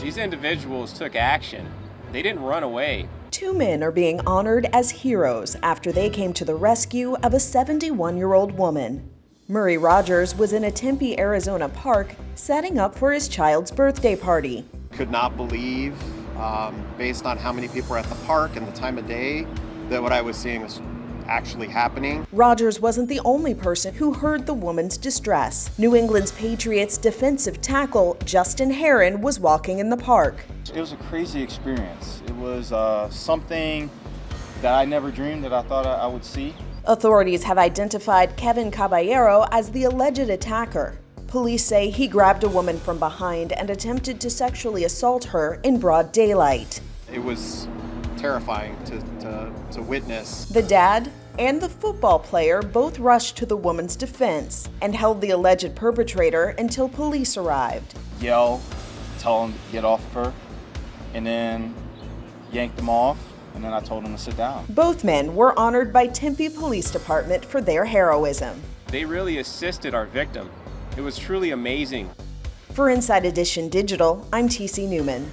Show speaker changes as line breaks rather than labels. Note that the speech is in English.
These individuals took action. They didn't run away.
Two men are being honored as heroes after they came to the rescue of a 71 year old woman. Murray Rogers was in a Tempe, Arizona park setting up for his child's birthday party.
Could not believe, um, based on how many people were at the park and the time of day, that what I was seeing was actually happening.
Rogers wasn't the only person who heard the woman's distress. New England's Patriots defensive tackle Justin Herron was walking in the park.
It was a crazy experience. It was uh, something that I never dreamed that I thought I would see.
Authorities have identified Kevin Caballero as the alleged attacker. Police say he grabbed a woman from behind and attempted to sexually assault her in broad daylight.
It was terrifying to, to, to witness.
The dad and the football player both rushed to the woman's defense and held the alleged perpetrator until police arrived.
Yell, tell him to get off of her, and then yanked them off, and then I told him to sit down.
Both men were honored by Tempe Police Department for their heroism.
They really assisted our victim. It was truly amazing.
For Inside Edition Digital, I'm TC Newman.